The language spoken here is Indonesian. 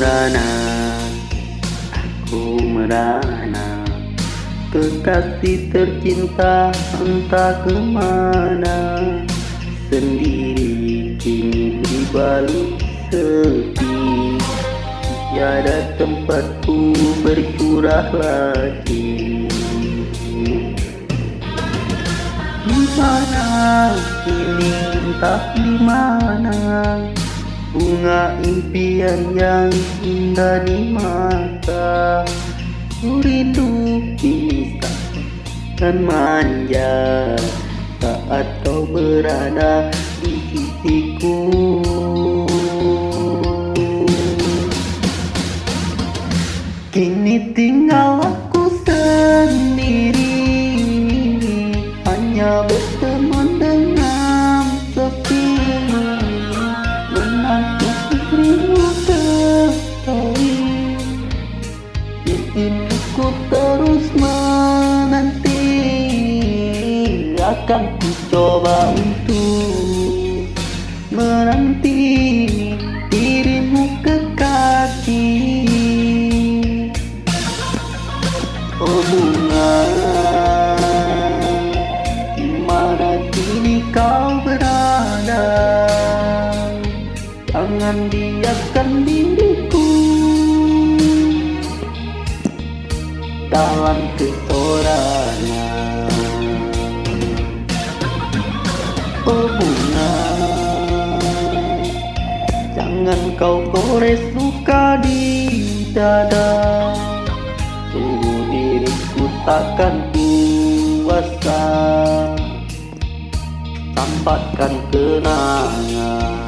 merana Aku merana. Kekasih tercinta entah ke mana Sendiri kini berbalut sepi. Tiada tempatku bercurah lagi. Di mana? Ini entah di mana Bunga impian yang indah di mata Rindu bisa dan manja. Saat kau berada di sisiku Kini tinggal Akan ku coba untuk menanti dirimu kekasih. Oh bunga Di mana kini kau berada? Jangan biarkan diriku. Dalam kesorangan Jangan kau gores luka di dada. Sungguh diriku takkan kuasa. Sampaikan kenangan